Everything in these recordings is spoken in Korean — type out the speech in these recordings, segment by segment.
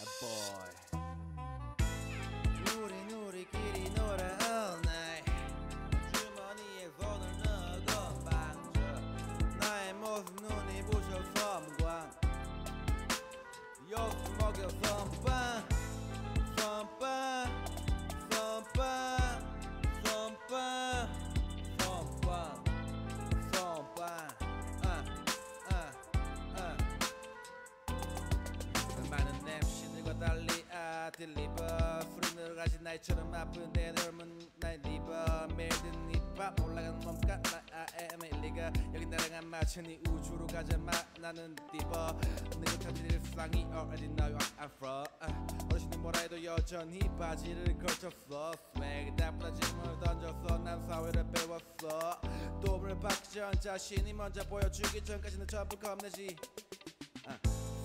A boy. 아 딜리버 술이 늘어가지 나이처럼 아픈데 젊은 나의 리버 매일 듣는 힙합 올라가는 몸값 나의 밀리가 여기 나랑 안 맞추니 우주로 가자 마 나는 디버 느긋한 일상이 already know where from. 아, 어르신이 뭐라 해도 여전히 바지를 걸쳤어 스웩이 나쁘다 짐을 던졌어 난 사회를 배웠어 도움을 받기 전 자신이 먼저 보여주기 전까지는 전부 겁내지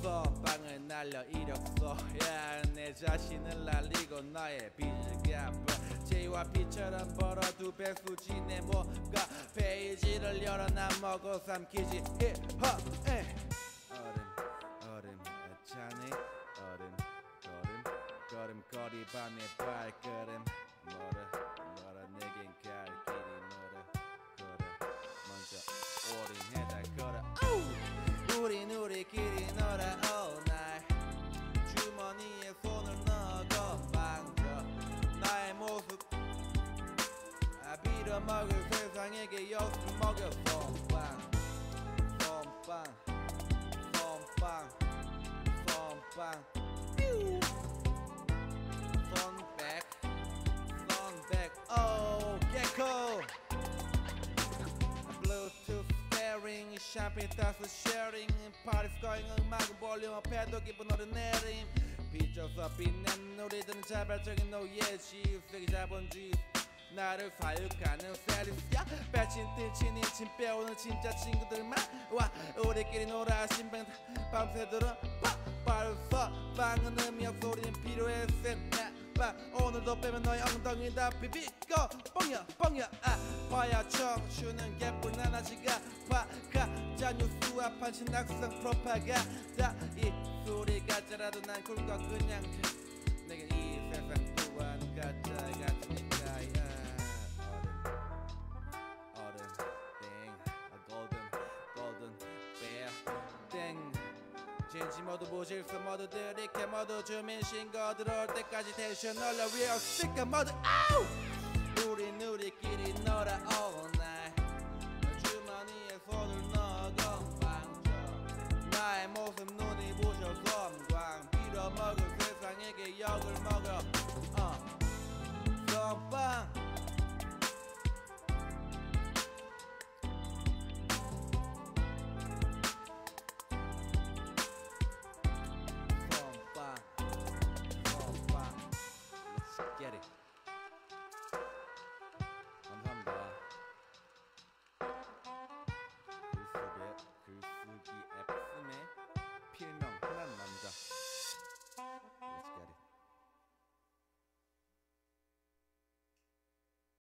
아, 선빵을 날려 이력서 야내 자신을 날리고 나의 빚을 갚아 J와 B처럼 벌어 두 배수지 내 뭔가 페이지를 열어 난 먹어 삼키지. 힙합 에. 얼음 얼음 차네. 얼음 걸음 걸음 거리 반의 발걸음. 뭐라 뭐라 내겐 갈 길이 멀어 걸어. 먼저 올인해 아 빌어먹을 세상에게 욕을 먹여 손빵 손빵 손빵 손빵 뾰. 손백 손백 오 개코 Bluetooth pairing 샴페인 따스 sharing Party's going 음악은 볼륨 앞에 도 기분 오르내림 빚어서 빛낸 우리들은 자발적인 노예지 쓰기 자본주의 나를 사육하는 세리스야 빼친 뜰친 인친 빼오는 진짜 친구들만 와 우리끼리 놀아 신방 밤새도록 빠빠르서! 방은 없어 우리는 필요해 쌤빠 오늘도 빼면 너의 엉덩이 다 비비고 뻥이야 뻥이야 아. 봐야 청춘은 개뿔 나나지가 파가 자 뉴스와 판신 낙성 프로파가 다 이 소리가 짜라도 난 굴거 그냥 진지 모두 무질서 모두 들이켜 모두 주민신고 들어올 때까지 텐션 올라 We are sick 모두 아우 우린 우리끼리 놀아 all night 주머니에 손을 넣어 건방져 나의 모습 눈이 부셔 섬광. 빌어먹을 세상에게 역을 먹어. 어. uh. 건방